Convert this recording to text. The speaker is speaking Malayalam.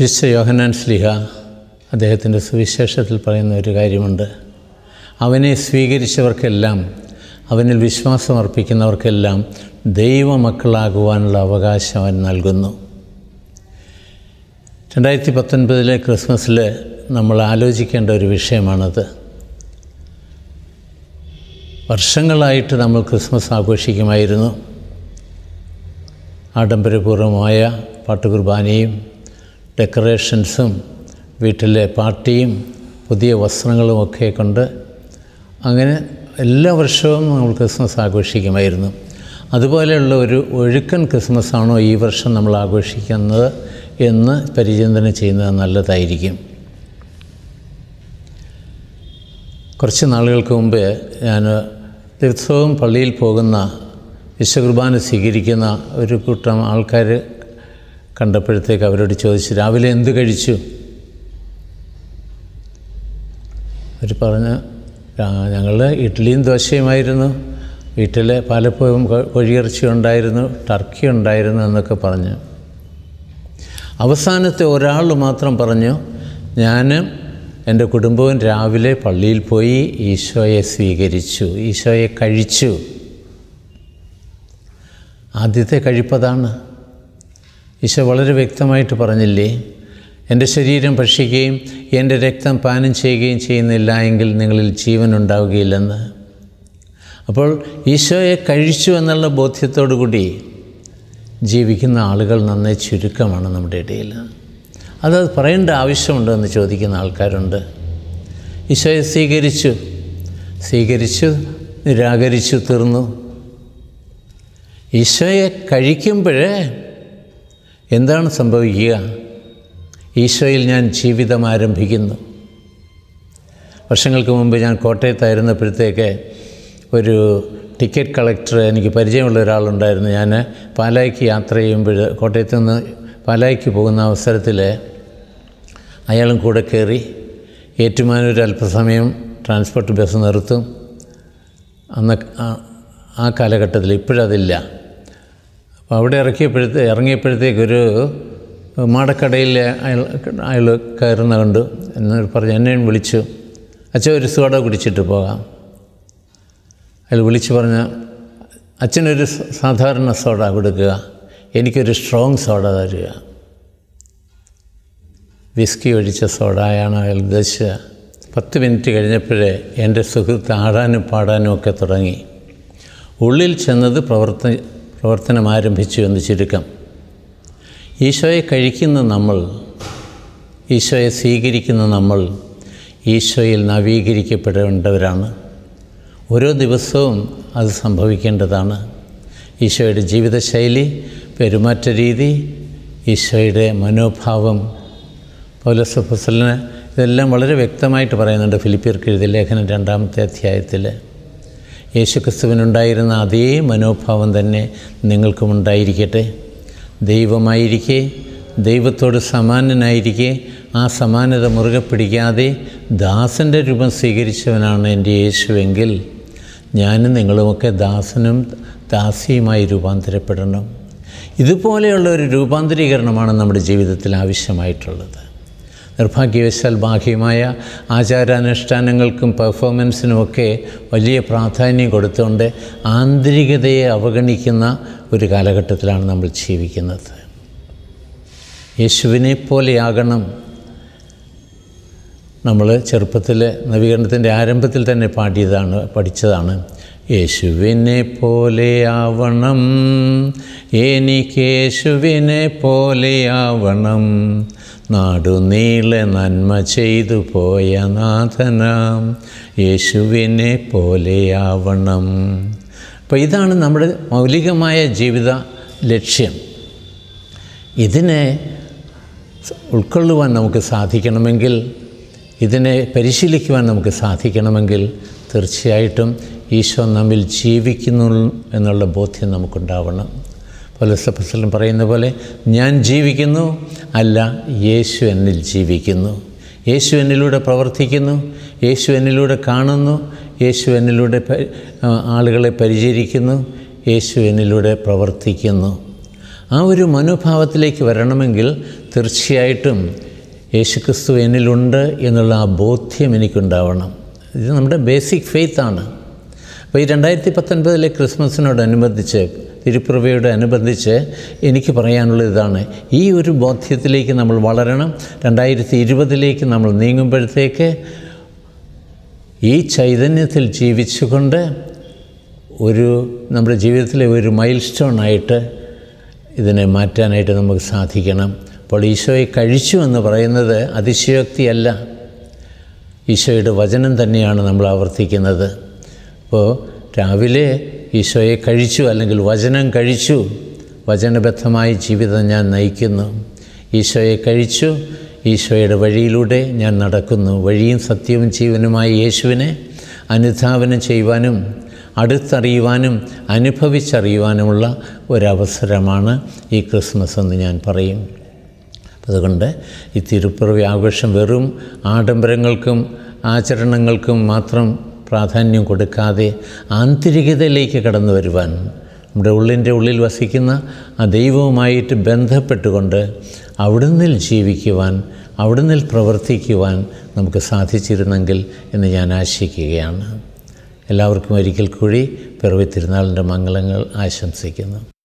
വിശുദ്ധ യോഹനാൻ സ്ലിഹ അദ്ദേഹത്തിന്റെ സുവിശേഷത്തിൽ പറയുന്ന ഒരു കാര്യമുണ്ട്. അവനെ സ്വീകരിച്ചവർക്കെല്ലാം അവനിൽ വിശ്വാസം അർപ്പിക്കുന്നവർക്കെല്ലാം ദൈവമക്കളാകുവാനുള്ള അവകാശം അവൻ നൽകുന്നു. രണ്ടായിരത്തി പത്തൊൻപതിലെ ക്രിസ്മസിൽ നമ്മൾ ആലോചിക്കേണ്ട ഒരു വിഷയമാണത്. വർഷങ്ങളായിട്ട് നമ്മൾ ക്രിസ്മസ് ആഘോഷിക്കുമായിരുന്നു. ആഡംബരപൂർവമായ പാട്ടുകുർബാനയും ഡെക്കറേഷൻസും വീട്ടിലെ പാർട്ടിയും പുതിയ വസ്ത്രങ്ങളും ഒക്കെ കൊണ്ട് അങ്ങനെ എല്ലാ വർഷവും നമ്മൾ ക്രിസ്മസ് ആഘോഷിക്കുമായിരുന്നു. അതുപോലെയുള്ള ഒരു ഒഴുക്കൻ ക്രിസ്മസ് ആണോ ഈ വർഷം നമ്മൾ ആഘോഷിക്കുന്നത് എന്ന് പരിചിന്തനം ചെയ്യുന്നത് നല്ലതായിരിക്കും. കുറച്ച് നാളുകൾക്ക് മുമ്പ് ഞാൻ ദിവസവും പള്ളിയിൽ പോകുന്ന വിശ്വകുർബാന സ്വീകരിക്കുന്ന ഒരു കൂട്ടം ആൾക്കാർ കണ്ടപ്പോഴത്തേക്ക് അവരോട് ചോദിച്ചു രാവിലെ എന്ത് കഴിച്ചു? അവർ പറഞ്ഞു ഞങ്ങൾ ഇഡ്ഡലിയും ദോശയുമായിരുന്നു. വീട്ടിൽ പലപ്പോഴും കോഴിയിറച്ചി ഉണ്ടായിരുന്നു ടർക്കി ഉണ്ടായിരുന്നു എന്നൊക്കെ പറഞ്ഞു. അവസാനത്തെ ഒരാൾ മാത്രം പറഞ്ഞു ഞാൻ എന്റെ കുടുംബവും രാവിലെ പള്ളിയിൽ പോയി ഈശോയെ സ്വീകരിച്ചു ഈശോയെ കഴിച്ചു. ആദ്യത്തെ കഴിപ്പതാണ് ഈശോ വളരെ വ്യക്തമായിട്ട് പറഞ്ഞില്ലേ? എന്റെ ശരീരം ഭക്ഷിക്കുകയും എന്റെ രക്തം പാനം ചെയ്യുകയും ചെയ്യുന്നില്ല എങ്കിൽ നിങ്ങളിൽ ജീവൻ ഉണ്ടാവുകയില്ലെന്ന്. അപ്പോൾ ഈശോയെ കഴിച്ചു എന്നുള്ള ബോധ്യത്തോടു കൂടി ജീവിക്കുന്ന ആളുകൾ നന്നേ ചുരുക്കമാണ് നമ്മുടെ ഇടയിൽ. അത് പറയേണ്ട ആവശ്യമുണ്ടോ എന്ന് ചോദിക്കുന്ന ആൾക്കാരുണ്ട്. ഈശോയെ സ്വീകരിച്ചു. സ്വീകരിച്ചു നിരാകരിച്ചു തീർന്നു. ഈശോയെ കഴിക്കുമ്പോഴേ എന്താണ് സംഭവിക്കുക? ഈശോയിൽ ഞാൻ ജീവിതം ആരംഭിക്കുന്നു. വർഷങ്ങൾക്ക് മുമ്പ് ഞാൻ കോട്ടയത്തായിരുന്നപ്പോഴത്തേക്ക് ഒരു ടിക്കറ്റ് കളക്ടർ എനിക്ക് പരിചയമുള്ള ഒരാളുണ്ടായിരുന്നു. ഞാൻ പാലായ്ക്ക് യാത്ര ചെയ്യുമ്പോൾ കോട്ടയത്ത് നിന്ന് പാലായ്ക്ക് പോകുന്ന അവസരത്തിൽ അയാളും കൂടെ കയറി ഏറ്റുമാനൂർ അല്പസമയം ട്രാൻസ്പോർട്ട് ബസ് നിർത്തും. അന്ന് ആ കാലഘട്ടത്തിൽ ഇപ്പോഴതില്ല. അപ്പോൾ അവിടെ ഇറങ്ങിയപ്പോഴത്തേക്ക് ഒരു മാടക്കടയിൽ അയാൾ അയാൾ കയറുന്ന കണ്ടു. എന്ന് പറഞ്ഞ് എന്നെയും വിളിച്ചു. അച്ഛൻ ഒരു സോഡ കുടിച്ചിട്ട് പോകാം. അയാൾ വിളിച്ചു പറഞ്ഞ അച്ഛനൊരു സാധാരണ സോഡ കൊടുക്കുക. എനിക്കൊരു സ്ട്രോങ് സോഡ തരിക. വിസ്കി ഒഴിച്ച സോഡയാണ് അയാൾ ഉദ്ദേശിച്ചത്. പത്ത് മിനിറ്റ് കഴിഞ്ഞപ്പോഴേ എന്റെ സുഹൃത്ത് ആടാനും പാടാനും ഒക്കെ തുടങ്ങി. ഉള്ളിൽ ചെന്നത് പ്രവർത്ത പ്രവർത്തനം ആരംഭിച്ചു എന്ന് ചുരുക്കം. ഈശോയെ കഴിക്കുന്ന നമ്മൾ ഈശോയെ സ്വീകരിക്കുന്ന നമ്മൾ ഈശോയിൽ നവീകരിക്കപ്പെടേണ്ടവരാണ്. ഓരോ ദിവസവും അത് സംഭവിക്കേണ്ടതാണ്. ഈശോയുടെ ജീവിതശൈലി പെരുമാറ്റ രീതി ഈശോയുടെ മനോഭാവം പൗലസഫസലിന് ഇതെല്ലാം വളരെ വ്യക്തമായിട്ട് പറയുന്നുണ്ട് ഫിലിപ്പിയർക്ക് എഴുതിയ ലേഖനം രണ്ടാമത്തെ അധ്യായത്തിൽ യേശുക്രിസ്തുവിനുണ്ടായിരുന്ന അതേ മനോഭാവം തന്നെ നിങ്ങൾക്കും ഉണ്ടായിരിക്കട്ടെ. ദൈവമായിരിക്കെ ദൈവത്തോട് സമാനനായിരിക്കെ ആ സമാനത മുറുകെ പിടിക്കാതെ ദാസന്റെ രൂപം സ്വീകരിച്ചവനാണ് എന്റെ യേശുവെങ്കിൽ ഞാനും നിങ്ങളുമൊക്കെ ദാസനും ദാസിയുമായി രൂപാന്തരപ്പെടണം. ഇതുപോലെയുള്ള ഒരു രൂപാന്തരീകരണമാണ് നമ്മുടെ ജീവിതത്തിൽ ആവശ്യമായിട്ടുള്ളത്. നിർഭാഗ്യവശാൽ ബാഹ്യമായ ആചാരാനുഷ്ഠാനങ്ങൾക്കും പെർഫോമൻസിനുമൊക്കെ വലിയ പ്രാധാന്യം കൊടുത്തുകൊണ്ട് ആന്തരികതയെ അവഗണിക്കുന്ന ഒരു കാലഘട്ടത്തിലാണ് നമ്മൾ ജീവിക്കുന്നത്. യേശുവിനെ പോലെയാകണം നമ്മൾ ചെറുപ്പത്തിൽ നവീകരണത്തിന്റെ ആരംഭത്തിൽ തന്നെ പാടിയതാണ് പഠിച്ചതാണ്. യേശുവിനെ പോലെയാവണം എനിക്ക് യേശുവിനെ പോലെയാവണം നാടുനീളെ നന്മ ചെയ്തു പോയ നാഥനാം യേശുവിനെ പോലെയാവണം. അപ്പോൾ ഇതാണ് നമ്മുടെ മൗലികമായ ജീവിത ലക്ഷ്യം. ഇതിനെ ഉൾക്കൊള്ളുവാൻ നമുക്ക് സാധിക്കണമെങ്കിൽ ഇതിനെ പരിശീലിക്കുവാൻ നമുക്ക് സാധിക്കണമെങ്കിൽ തീർച്ചയായിട്ടും ഈശോ നമ്മിൽ ജീവിക്കുന്നു എന്നുള്ള ബോധ്യം നമുക്കുണ്ടാവണം. പൗലസപ്പസ്ലം പറയുന്ന പോലെ ഞാൻ ജീവിക്കുന്നു അല്ല യേശു എന്നിൽ ജീവിക്കുന്നു. യേശു എന്നിലൂടെ പ്രവർത്തിക്കുന്നു യേശു എന്നിലൂടെ കാണുന്നു യേശു എന്നിലൂടെ ആളുകളെ പരിചരിക്കുന്നു യേശു എന്നിലൂടെ പ്രവർത്തിക്കുന്നു. ആ ഒരു മനോഭാവത്തിലേക്ക് വരണമെങ്കിൽ തീർച്ചയായിട്ടും യേശുക്രിസ്തു എന്നിലുണ്ട് എന്നുള്ള ആ ബോധ്യം എനിക്കുണ്ടാവണം. ഇത് നമ്മുടെ ബേസിക് ഫെയ്ത്താണ്. അപ്പോൾ ഈ രണ്ടായിരത്തി പത്തൊൻപതിലെ ക്രിസ്മസിനോടനുബന്ധിച്ച് തിരുപ്പിറവയോട് അനുബന്ധിച്ച് എനിക്ക് പറയാനുള്ള ഇതാണ്. ഈ ഒരു ബോധ്യത്തിലേക്ക് നമ്മൾ വളരണം. രണ്ടായിരത്തി ഇരുപതിലേക്ക് നമ്മൾ നീങ്ങുമ്പോഴത്തേക്ക് ഈ ചൈതന്യത്തിൽ ജീവിച്ചുകൊണ്ട് ഒരു നമ്മുടെ ജീവിതത്തിലെ ഒരു മൈൽ സ്റ്റോൺ ആയിട്ട് ഇതിനെ മാറ്റാനായിട്ട് നമുക്ക് സാധിക്കണം. അപ്പോൾ ഈശോയെ കഴിച്ചു എന്ന് പറയുന്നത് അതിശയോക്തിയല്ല. ഈശോയുടെ വചനം തന്നെയാണ് നമ്മൾ ആവർത്തിക്കുന്നത്. അപ്പോൾ രാവിലെ ഈശോയെ കഴിച്ചു അല്ലെങ്കിൽ വചനം കഴിച്ചു വചനബദ്ധമായ ജീവിതം ഞാൻ നയിക്കുന്നു. ഈശോയെ കഴിച്ചു ഈശോയുടെ വഴിയിലൂടെ ഞാൻ നടക്കുന്നു. വഴിയും സത്യവും ജീവനുമായ യേശുവിനെ അനുധാവനം ചെയ്യുവാനും അടുത്തറിയുവാനും അനുഭവിച്ചറിയുവാനുമുള്ള ഒരവസരമാണ് ഈ ക്രിസ്മസ് എന്ന് ഞാൻ പറയും. അതുകൊണ്ട് ഈ തിരുപ്പിറവി ആഘോഷം വെറും ആഡംബരങ്ങൾക്കും ആചരണങ്ങൾക്കും മാത്രം പ്രാധാന്യം കൊടുക്കാതെ ആന്തരികതയിലേക്ക് കടന്നു വരുവാൻ നമ്മുടെ ഉള്ളിന്റെ ഉള്ളിൽ വസിക്കുന്ന ആ ദൈവവുമായിട്ട് ബന്ധപ്പെട്ടുകൊണ്ട് അവിടുന്ന് ജീവിക്കുവാൻ അവിടുന്ന് പ്രവർത്തിക്കുവാൻ നമുക്ക് സാധിച്ചിരുന്നെങ്കിൽ എന്ന് ഞാൻ ആശിക്കുകയാണ്. എല്ലാവർക്കും ഒരിക്കൽ കൂടി പിറവി തിരുനാളിന്റെ മംഗളങ്ങൾ ആശംസിക്കുന്നു.